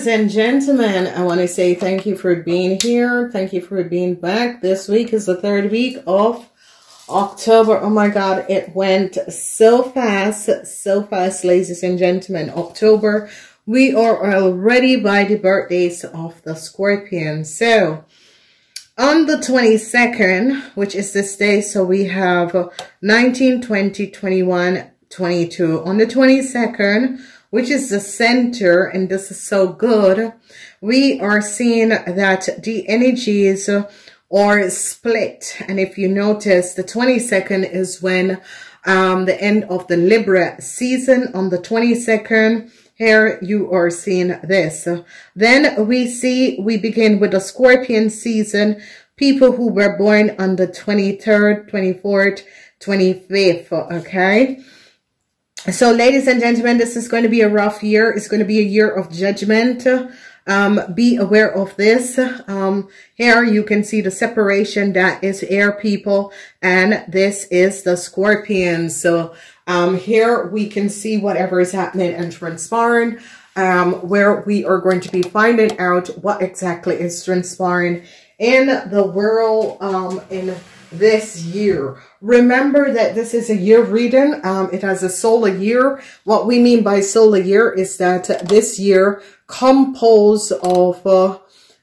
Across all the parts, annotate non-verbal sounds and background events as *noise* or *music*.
Ladies and gentlemen. I want to say thank you for being here. Thank you for being back. This week is the third week of October. Oh my God, it went so fast, so fast, ladies and gentlemen. October, we are already by the birthdays of the Scorpion. So, on the 22nd, which is this day, so we have 19, 20, 21, 22. On the 22nd, which is the center, and this is so good, we are seeing that the energies are split. And if you notice, the 22nd is when um, the end of the Libra season on the 22nd. Here you are seeing this. Then we see, we begin with the Scorpion season, people who were born on the 23rd, 24th, 25th, okay? So, ladies and gentlemen, this is going to be a rough year. It's going to be a year of judgment. Um, be aware of this. Um, here you can see the separation that is air people, and this is the scorpions. So, um, here we can see whatever is happening and transpiring, um, where we are going to be finding out what exactly is transpiring in the world, um, in this year. Remember that this is a year reading. Um, it has a solar year. What we mean by solar year is that this year composed of uh,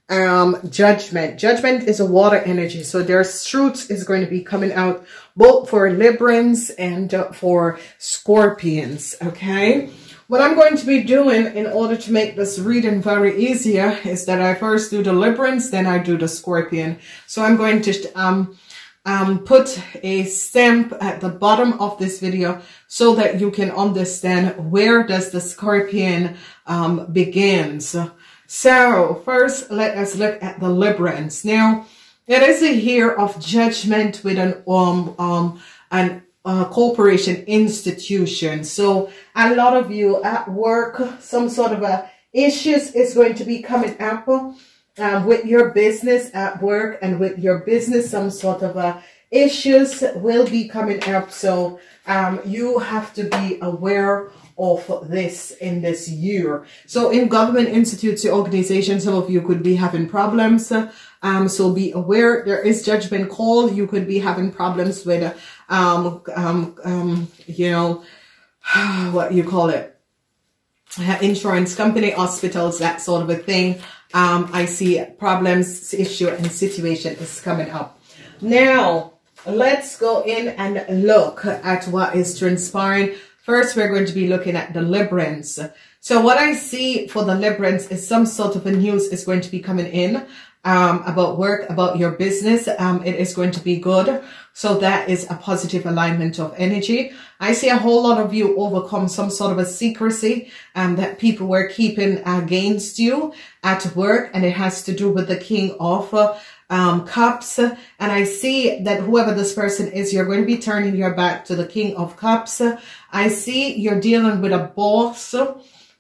um, judgment. Judgment is a water energy. So there's truth is going to be coming out both for Librans and uh, for Scorpions. Okay. What I'm going to be doing in order to make this reading very easier is that I first do the Librans, then I do the Scorpion. So I'm going to um, um, put a stamp at the bottom of this video so that you can understand where does the scorpion um, begins. So first, let us look at the Librans. Now, it is a year of judgment with an um um an uh, corporation institution. So a lot of you at work, some sort of a issues is going to be coming up um, with your business at work and with your business, some sort of a issues will be coming up. So um, you have to be aware of this in this year. So in government institutes, organizations, some of you could be having problems. Um, so be aware there is judgment call. You could be having problems with, um, um, um, you know, *sighs* what you call it, insurance company, hospitals, that sort of a thing um, I see problems, issue, and situation is coming up. Now, let's go in and look at what is transpiring. First, we're going to be looking at the Librans. So what I see for the Librans is some sort of a news is going to be coming in um, about work, about your business. Um, it is going to be good. So that is a positive alignment of energy. I see a whole lot of you overcome some sort of a secrecy um, that people were keeping against you at work. And it has to do with the king of uh, um, cups. And I see that whoever this person is, you're going to be turning your back to the king of cups. I see you're dealing with a boss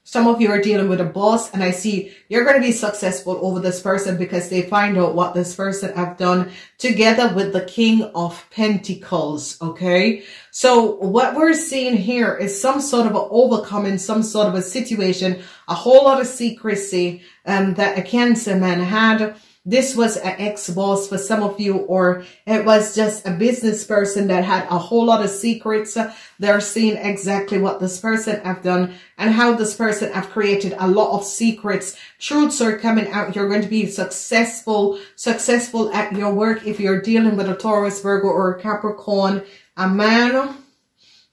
some of you are dealing with a boss and I see you're going to be successful over this person because they find out what this person have done together with the King of Pentacles. Okay. So what we're seeing here is some sort of overcoming some sort of a situation, a whole lot of secrecy um, that a Cancer man had this was an ex-boss for some of you, or it was just a business person that had a whole lot of secrets. They're seeing exactly what this person have done and how this person have created a lot of secrets. Truths are coming out. You're going to be successful, successful at your work if you're dealing with a Taurus, Virgo, or a Capricorn. A man,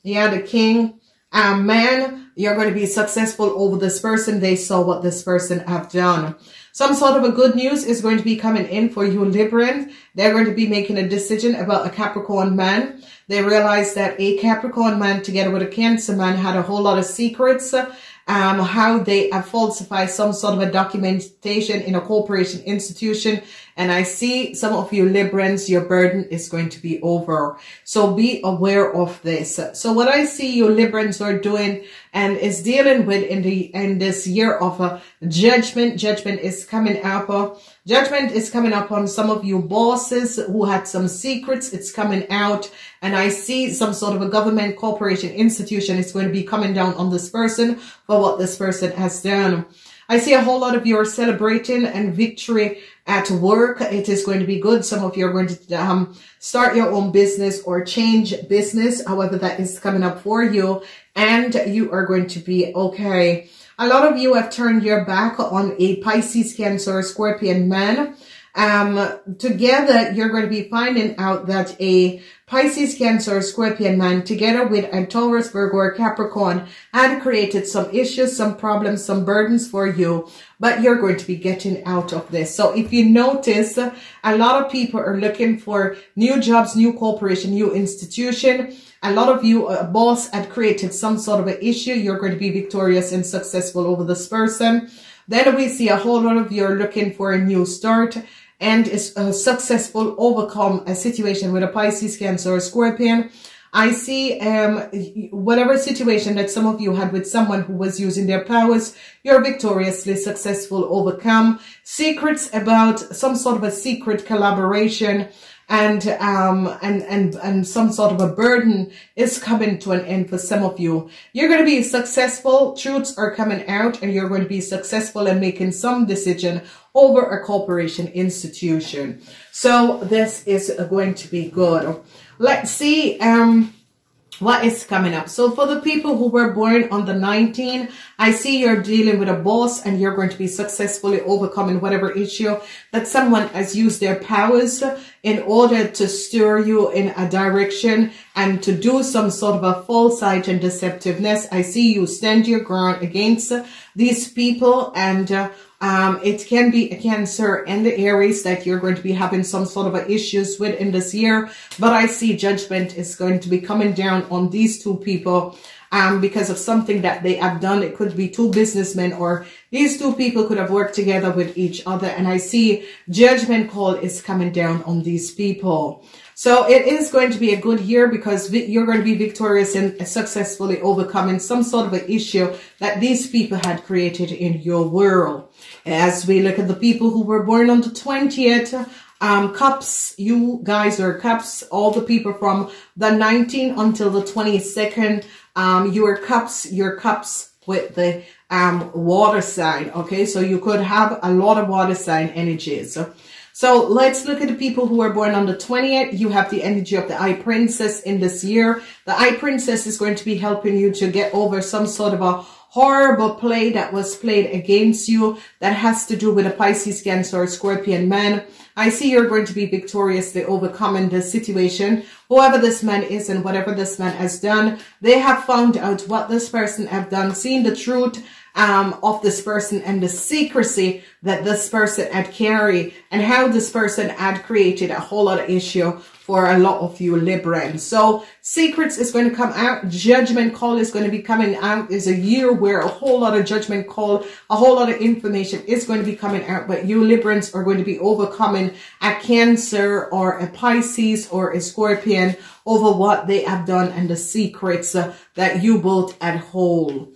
yeah, the king, a man, you're going to be successful over this person. They saw what this person have done. Some sort of a good news is going to be coming in for you Librans. They're going to be making a decision about a Capricorn man. They realize that a Capricorn man together with a Cancer man had a whole lot of secrets um, how they have falsified some sort of a documentation in a corporation institution. And I see some of you Librans, your burden is going to be over. So be aware of this. So what I see you Librans are doing and is dealing with in the in this year of a judgment, judgment is coming up. Uh, judgment is coming up on some of you bosses who had some secrets. It's coming out and I see some sort of a government corporation institution is going to be coming down on this person for what this person has done. I see a whole lot of you are celebrating and victory at work. It is going to be good. Some of you are going to um, start your own business or change business, however that is coming up for you. And you are going to be okay. A lot of you have turned your back on a Pisces, Cancer, Scorpion man. Um, together, you're going to be finding out that a Pisces, Cancer, Scorpion man together with a Taurus, Virgo, or Capricorn had created some issues, some problems, some burdens for you, but you're going to be getting out of this. So if you notice, a lot of people are looking for new jobs, new corporation, new institution. A lot of you, a boss had created some sort of an issue. You're going to be victorious and successful over this person. Then we see a whole lot of you are looking for a new start and is successful overcome a situation with a Pisces, Cancer, or Scorpion. I see um, whatever situation that some of you had with someone who was using their powers, you're victoriously successful, overcome. Secrets about some sort of a secret collaboration and um and and and some sort of a burden is coming to an end for some of you. You're going to be successful. Truths are coming out and you're going to be successful in making some decision over a corporation institution. So this is going to be good. Let's see um what is coming up. So for the people who were born on the 19, I see you're dealing with a boss and you're going to be successfully overcoming whatever issue that someone has used their powers in order to steer you in a direction and to do some sort of a false sight and deceptiveness. I see you stand your ground against these people and uh, um, it can be a cancer and the Aries that you're going to be having some sort of issues with in this year. But I see judgment is going to be coming down on these two people um, because of something that they have done. It could be two businessmen or these two people could have worked together with each other. And I see judgment call is coming down on these people. So it is going to be a good year because you're going to be victorious and successfully overcoming some sort of an issue that these people had created in your world. As we look at the people who were born on the 20th, um, cups, you guys are cups, all the people from the 19th until the 22nd, um, your cups, your cups with the um, water sign, okay? So you could have a lot of water sign energies. So let's look at the people who are born on the 20th. You have the energy of the Eye Princess in this year. The Eye Princess is going to be helping you to get over some sort of a horrible play that was played against you that has to do with a Pisces, Cancer, or Scorpion man. I see you're going to be victoriously overcoming this situation. Whoever this man is and whatever this man has done, they have found out what this person have done, seen the truth um, of this person and the secrecy that this person had carried and how this person had created a whole lot of issue for a lot of you Librans. So secrets is going to come out. Judgment call is going to be coming out. Is a year where a whole lot of judgment call, a whole lot of information is going to be coming out. But you Librans are going to be overcoming a Cancer or a Pisces or a Scorpion over what they have done and the secrets uh, that you both had hold.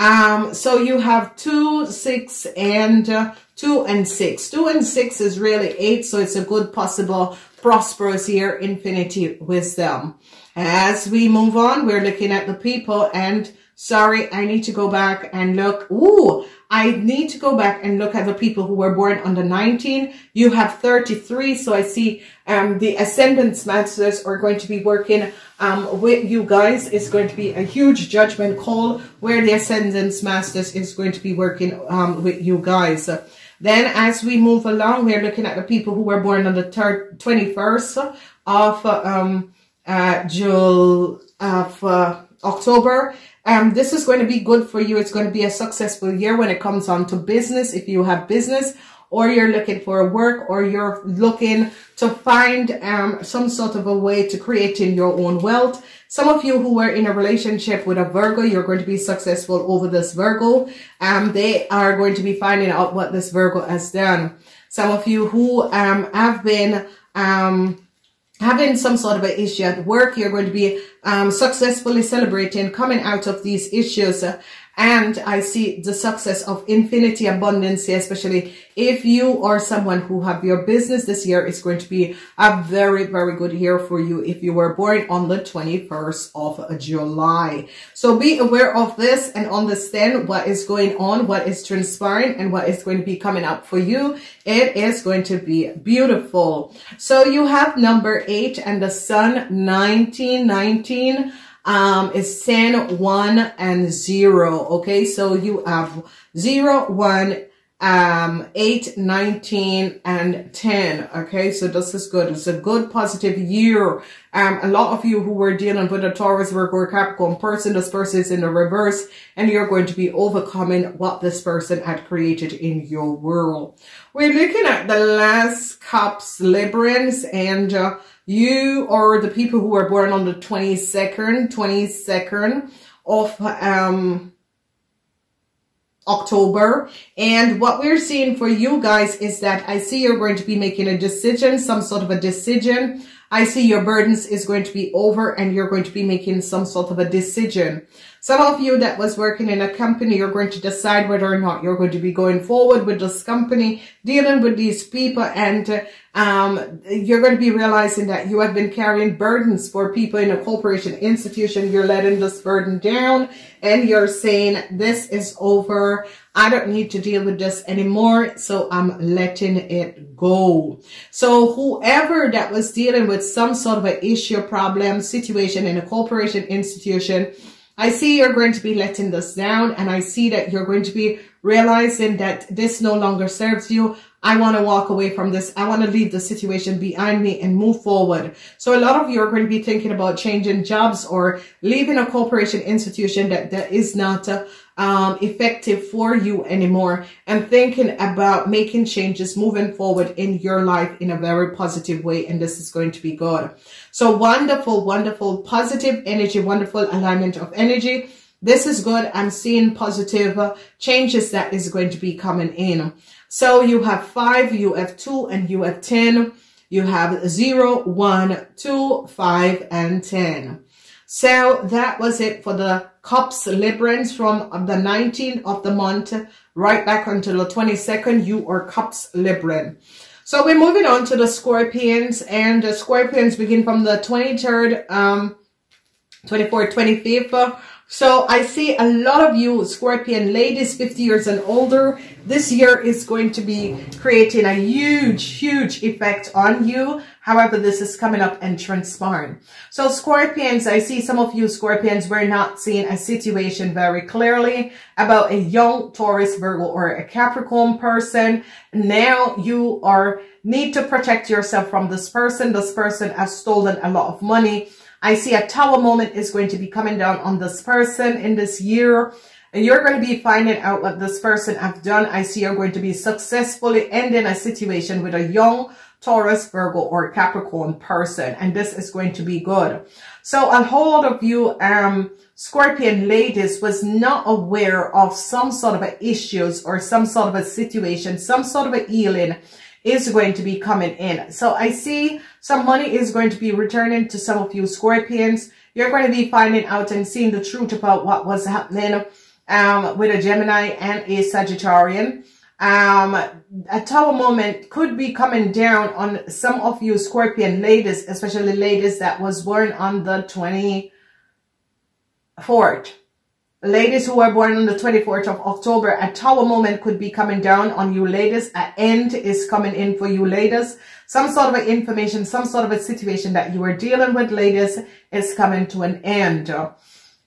Um, so you have two, six, and uh, two and six. Two and six is really eight, so it's a good possible prosperous year, infinity wisdom. As we move on, we're looking at the people and sorry, I need to go back and look. Ooh, I need to go back and look at the people who were born under 19. You have 33. So I see um, the Ascendance Masters are going to be working um, with you guys. It's going to be a huge judgment call where the Ascendance Masters is going to be working um, with you guys. Then as we move along, we're looking at the people who were born on the 21st of um, uh, July, of uh, October. Um, this is going to be good for you. It's going to be a successful year when it comes on to business. If you have business or you're looking for work or you're looking to find um, some sort of a way to creating your own wealth. Some of you who were in a relationship with a Virgo, you're going to be successful over this Virgo. Um, they are going to be finding out what this Virgo has done. Some of you who um, have been um, having some sort of an issue at work, you're going to be um, successfully celebrating coming out of these issues And I see the success of infinity abundance, especially if you are someone who have your business this year is going to be a very, very good year for you if you were born on the 21st of July. So be aware of this and understand what is going on, what is transpiring and what is going to be coming up for you. It is going to be beautiful. So you have number eight and the sun 1919 um, is 10, 1, and 0. Okay, so you have 0, 1, um, 8, 19, and 10. Okay, so this is good. It's a good positive year. Um, a lot of you who were dealing with a Taurus, Virgo, or Capricorn person, this person is in the reverse, and you're going to be overcoming what this person had created in your world. We're looking at the last cups, Librans, and uh, you are the people who were born on the 22nd, 22nd of um, October. And what we're seeing for you guys is that I see you're going to be making a decision, some sort of a decision. I see your burdens is going to be over and you're going to be making some sort of a decision. Some of you that was working in a company, you're going to decide whether or not you're going to be going forward with this company, dealing with these people, and um, you're going to be realizing that you have been carrying burdens for people in a corporation institution. You're letting this burden down and you're saying, this is over. I don't need to deal with this anymore. So I'm letting it go. So whoever that was dealing with some sort of an issue, problem, situation in a corporation institution, I see you're going to be letting this down and I see that you're going to be realizing that this no longer serves you. I want to walk away from this. I want to leave the situation behind me and move forward. So a lot of you are going to be thinking about changing jobs or leaving a corporation institution that, that is not uh, um, effective for you anymore and thinking about making changes moving forward in your life in a very positive way. And this is going to be good. So wonderful, wonderful, positive energy, wonderful alignment of energy. This is good. I'm seeing positive uh, changes that is going to be coming in. So you have five, you have two, and you have 10. You have zero, one, two, five, and 10. So that was it for the Cups Librans from the 19th of the month right back until the 22nd. You are Cups Libran. So we're moving on to the Scorpions and the Scorpions begin from the 23rd, um, 24th, 25th so I see a lot of you Scorpion ladies 50 years and older. This year is going to be creating a huge, huge effect on you. However, this is coming up and transpiring. So Scorpions, I see some of you Scorpions were not seeing a situation very clearly about a young Taurus, Virgo, or a Capricorn person. Now you are need to protect yourself from this person. This person has stolen a lot of money I see a tower moment is going to be coming down on this person in this year. And you're going to be finding out what this person have done. I see you're going to be successfully ending a situation with a young Taurus, Virgo, or Capricorn person. And this is going to be good. So a whole of you um, Scorpion ladies was not aware of some sort of a issues or some sort of a situation, some sort of a healing is going to be coming in. So I see some money is going to be returning to some of you Scorpions. You're going to be finding out and seeing the truth about what was happening um, with a Gemini and a Sagittarian. Um, a tower moment could be coming down on some of you Scorpion ladies, especially ladies that was born on the 24th. Ladies who were born on the 24th of October, a tower moment could be coming down on you ladies. An end is coming in for you ladies. Some sort of information, some sort of a situation that you are dealing with ladies is coming to an end.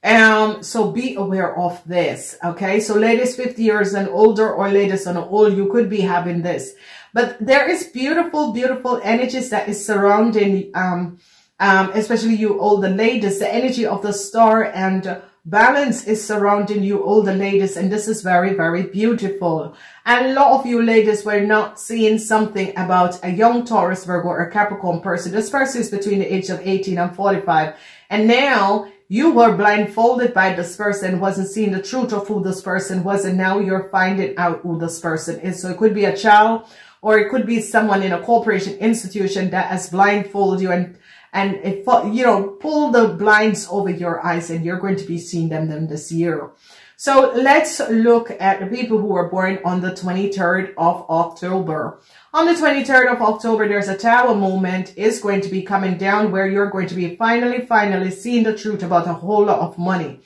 Um, so be aware of this. Okay. So ladies 50 years and older or ladies and old, you could be having this, but there is beautiful, beautiful energies that is surrounding, um, um, especially you older ladies, the energy of the star and Balance is surrounding you, all the ladies, and this is very, very beautiful. And a lot of you ladies were not seeing something about a young Taurus, Virgo, or Capricorn person. This person is between the age of 18 and 45. And now you were blindfolded by this person, wasn't seeing the truth of who this person was, and now you're finding out who this person is. So it could be a child, or it could be someone in a corporation institution that has blindfolded you and and if, you know, pull the blinds over your eyes and you're going to be seeing them then this year. So let's look at the people who were born on the 23rd of October. On the 23rd of October, there's a tower moment is going to be coming down where you're going to be finally, finally seeing the truth about a whole lot of money.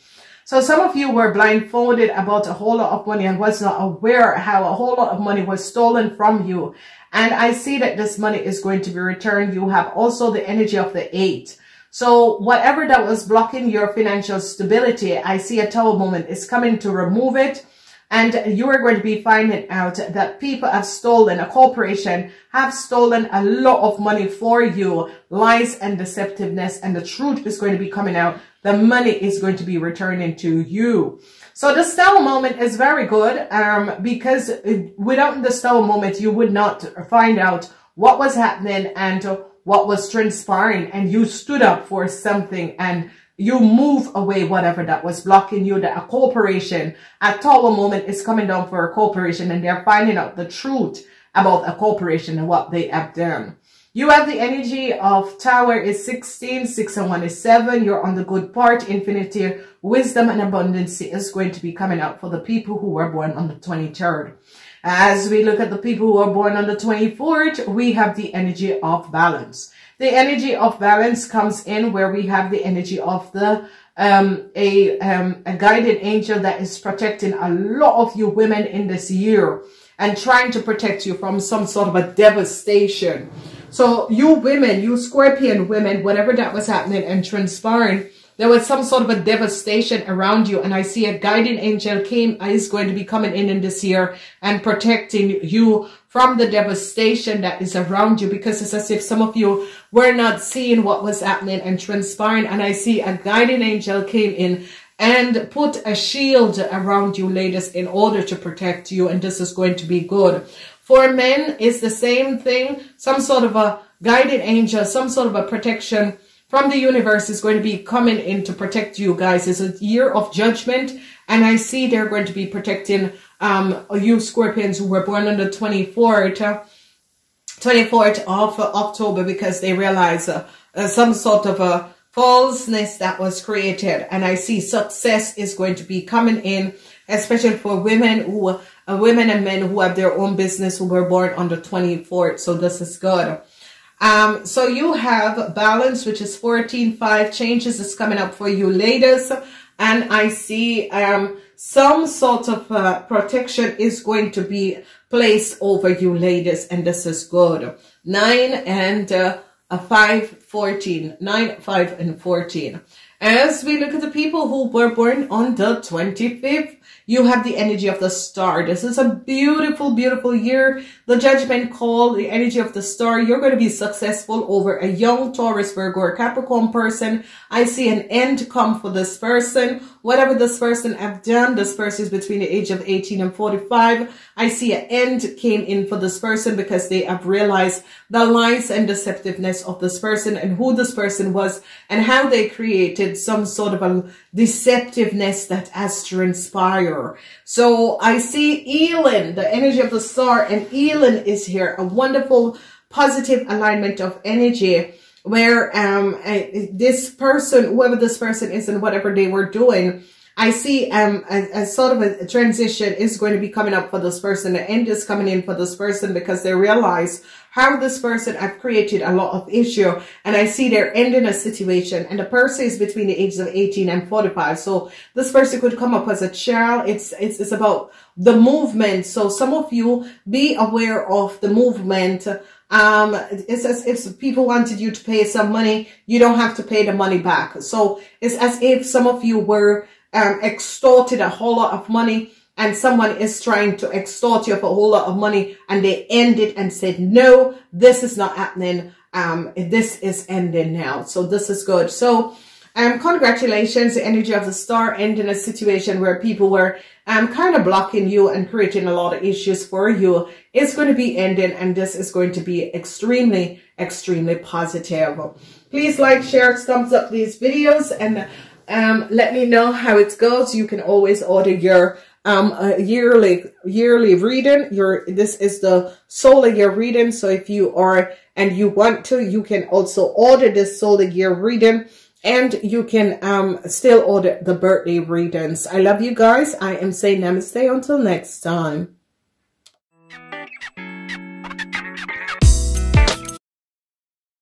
So some of you were blindfolded about a whole lot of money and was not aware how a whole lot of money was stolen from you. And I see that this money is going to be returned. You have also the energy of the eight. So whatever that was blocking your financial stability, I see a tower moment is coming to remove it. And you are going to be finding out that people have stolen, a corporation have stolen a lot of money for you, lies and deceptiveness, and the truth is going to be coming out. The money is going to be returning to you. So the Tower moment is very good um, because without the Tower moment, you would not find out what was happening and what was transpiring and you stood up for something and you move away whatever that was blocking you that a corporation a tower moment is coming down for a corporation and they're finding out the truth about a corporation and what they have done. You have the energy of tower is 16 6 and 1 is 7 you're on the good part. Infinity wisdom and abundance is going to be coming out for the people who were born on the 23rd as we look at the people who are born on the 24th, we have the energy of balance. The energy of balance comes in where we have the energy of the um, a, um, a guided angel that is protecting a lot of you women in this year and trying to protect you from some sort of a devastation. So you women, you scorpion women, whatever that was happening and transpiring, there was some sort of a devastation around you. And I see a guiding angel came, is going to be coming in in this year and protecting you from the devastation that is around you because it's as if some of you were not seeing what was happening and transpiring. And I see a guiding angel came in and put a shield around you, ladies, in order to protect you. And this is going to be good. For men, it's the same thing. Some sort of a guiding angel, some sort of a protection from the universe is going to be coming in to protect you guys. It's a year of judgment. And I see they're going to be protecting um, you Scorpions who were born on the 24th, 24th of October because they realize uh, uh, some sort of a falseness that was created. And I see success is going to be coming in, especially for women who, uh, women and men who have their own business who were born on the 24th. So this is good. Um, so you have balance, which is 14.5 changes is coming up for you ladies. And I see um, some sort of uh, protection is going to be placed over you ladies. And this is good. 9 and uh, 5, 14. 9, 5, and 14. As we look at the people who were born on the 25th, you have the energy of the star. This is a beautiful, beautiful year. The judgment call, the energy of the star. You're going to be successful over a young Taurus, Virgo, or Capricorn person. I see an end come for this person. Whatever this person have done, this person is between the age of 18 and 45. I see an end came in for this person because they have realized the lies and deceptiveness of this person and who this person was and how they created some sort of a deceptiveness that has to inspire. So I see Elin, the energy of the star, and Elin is here, a wonderful positive alignment of energy where um this person, whoever this person is and whatever they were doing, I see um a, a, sort of a transition is going to be coming up for this person. The end is coming in for this person because they realize how this person I've created a lot of issue and I see they're ending a situation and the person is between the ages of 18 and 45. So this person could come up as a child. It's, it's, it's about the movement. So some of you be aware of the movement. Um, it's as if people wanted you to pay some money, you don't have to pay the money back. So it's as if some of you were um, extorted a whole lot of money and someone is trying to extort you for a whole lot of money and they end it and said, no, this is not happening. Um, this is ending now. So this is good. So, um, congratulations, the energy of the star ending a situation where people were, um, kind of blocking you and creating a lot of issues for you is going to be ending and this is going to be extremely, extremely positive. Please like, share, thumbs up these videos and, um, let me know how it goes. You can always order your um, a yearly, yearly reading. Your, this is the solar year reading. So if you are, and you want to, you can also order this solar year reading And you can um, still order the birthday readings. I love you guys. I am saying namaste until next time.